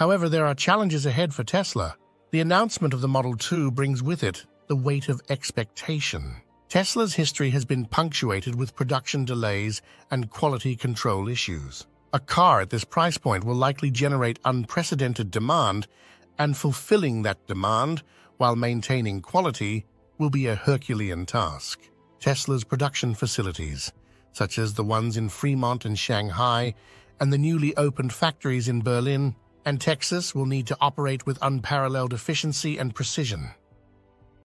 However, there are challenges ahead for Tesla. The announcement of the Model 2 brings with it the weight of expectation. Tesla's history has been punctuated with production delays and quality control issues. A car at this price point will likely generate unprecedented demand, and fulfilling that demand while maintaining quality will be a Herculean task. Tesla's production facilities, such as the ones in Fremont and Shanghai, and the newly opened factories in Berlin and Texas, will need to operate with unparalleled efficiency and precision.